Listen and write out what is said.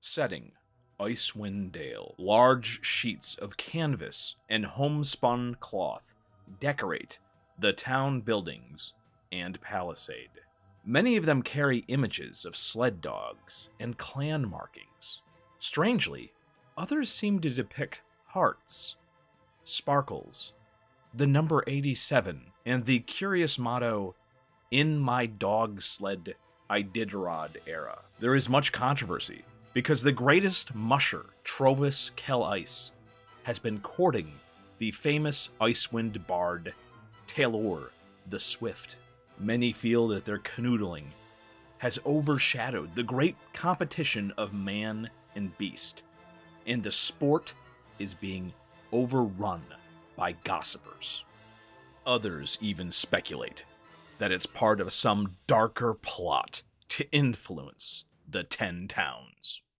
Setting Icewind Dale. Large sheets of canvas and homespun cloth decorate the town buildings and palisade. Many of them carry images of sled dogs and clan markings. Strangely, others seem to depict hearts, sparkles, the number 87, and the curious motto, In my dog sled Iditarod era. There is much controversy because the greatest musher, Trovis Kel Ice, has been courting the famous Icewind bard, Taylor the Swift. Many feel that their canoodling has overshadowed the great competition of man and beast, and the sport is being overrun by gossipers. Others even speculate that it's part of some darker plot to influence the Ten Towns.